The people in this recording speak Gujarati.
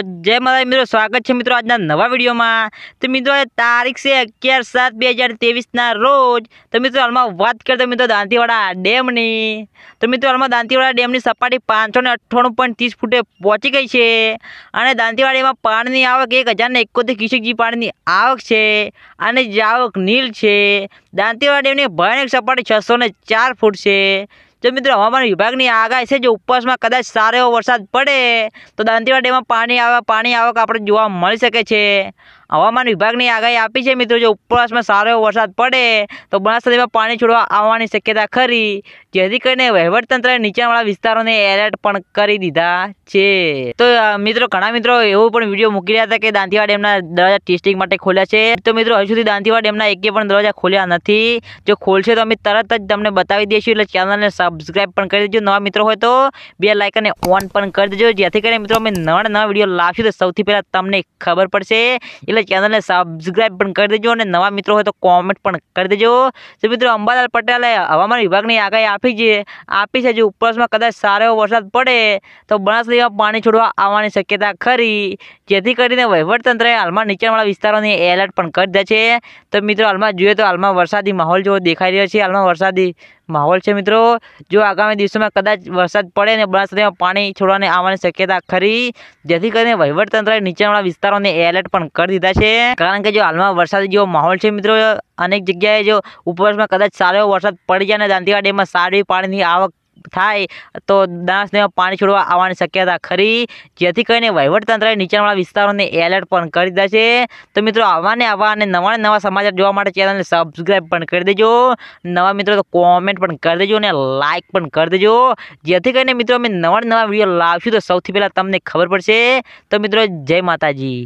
જય માતા મિત્રો, સ્વાગત છે મિત્રો આજના નવા વિડીયોમાં. તો મિત્રો તારીખ છે અગિયાર સાત બે હજાર તેવીસના રોજ. તો મિત્રો, હાલમાં વાત કરીએ તો મિત્રો દાંતીવાડા ડેમની. તો મિત્રો, હાલમાં દાંતીવાડા ડેમની સપાટી પાંચસો ને અઠ્ઠાણું પોઈન્ટ ત્રીસ ફૂટે પહોંચી ગઈ છે. અને દાંતીવાડીમાં પાણીની આવક એક હજારને એકોતેર ક્યુસેકજી પાણીની આવક છે. અને જે આવક નીલ છે, દાંતીવાડા ડેમની ભયાનક સપાટી છસો ચાર ફૂટ છે. જો મિત્રો, હવામાન વિભાગની આગાહી છે, જો ઉપવાસમાં કદાચ સારો એવો વરસાદ પડે, તો દાંતીવાડા ડેમમાં પાણી આવે, પાણી આવક આપણે જોવા મળી શકે છે. હવામાન વિભાગની આગાહી આપી છે, મિત્રો, જો ઉપવાસમાં સારો એવો વરસાદ પડે, તો બનાસકાંઠામાં પાણી છોડવા આવવાની શક્યતા ખરી. જેથી કરીને વહીવટતંત્રએ નીચાણવાળા વિસ્તારોને એલર્ટ પણ કરી દીધા છે. તો મિત્રો, ઘણા મિત્રો એવું પણ વીડિયો મૂકી રહ્યા હતા કે દાંતીવાડા ડેમના દરવાજા ટેસ્ટિંગ માટે ખોલ્યા છે. તો, મિત્રો, હજુ સુધી દાંતીવાડા ડેમના એકે પણ દરવાજા ખોલ્યા નથી. જો ખોલશે તો અમે તરત જ તમને બતાવી દઈશું, એટલે ચેનલને સબસ્ક્રાઇબ પણ કરી દેજો. નવા મિત્રો હોય તો બે લાઇકને ઓન પણ કરી દેજો. જેથી કરીને મિત્રો અમે નવા નવા વીડિયો લાવશું. તો સૌથી પહેલાં તમને ખબર પડશે. એટલે ચેનલને સબસ્ક્રાઇબ પણ કરી દેજો અને નવા મિત્રો હોય તો કોમેન્ટ પણ કરી દેજો. તો મિત્રો અંબાલાલ પટેલે હવામાન વિભાગની આગાહી આપી છે. આપી છે જો ઉપરસમાં કદાચ સારો વરસાદ પડે તો બનાસકાંઠામાં પાણી છોડવા આવવાની શક્યતા ખરી. જેથી કરીને વહીવટતંત્રએ હાલમાં નીચાણવાળા વિસ્તારોને એલર્ટ પણ કરી દે છે. તો મિત્રો હાલમાં જોઈએ તો હાલમાં વરસાદી માહોલ જેવો દેખાઈ રહ્યો છે. હાલમાં વરસાદી માહોલ છે મિત્રો. જો આગામી દિવસોમાં કદાચ વરસાદ પડે ને બનાસકાંઠામાં પાણી છોડવાની આવવાની શક્યતા ખરી, જેથી કરીને વહીવટતંત્રએ નીચાણવાળા વિસ્તારોને એલર્ટ પણ કરી દીધા છે. કારણ કે જો હાલમાં વરસાદી જેવો માહોલ છે મિત્રો, અનેક જગ્યાએ જો ઉપરવાસમાં કદાચ સારો વરસાદ પડી જાય અને દાંતીવાડીમાં સારી પાણીની આવક થાય, તો બનાસકાંઠામાં પાણી છોડવા આવવાની શક્યતા ખરી. જેથી કરીને વહીવટતંત્રએ નીચાણવાળા વિસ્તારોને એલર્ટ પણ કરી દીધા છે. તો મિત્રો આવા ને આવા અને નવા નવા સમાચાર જોવા માટે ચેનલને સબસ્ક્રાઈબ પણ કરી દેજો. નવા મિત્રો તો કોમેન્ટ પણ કરી દેજો અને લાઇક પણ કરી દેજો. જેથી કરીને મિત્રો, અમે નવા નવા વીડિયો લાવશું તો સૌથી પહેલાં તમને ખબર પડશે. તો મિત્રો, જય માતાજી.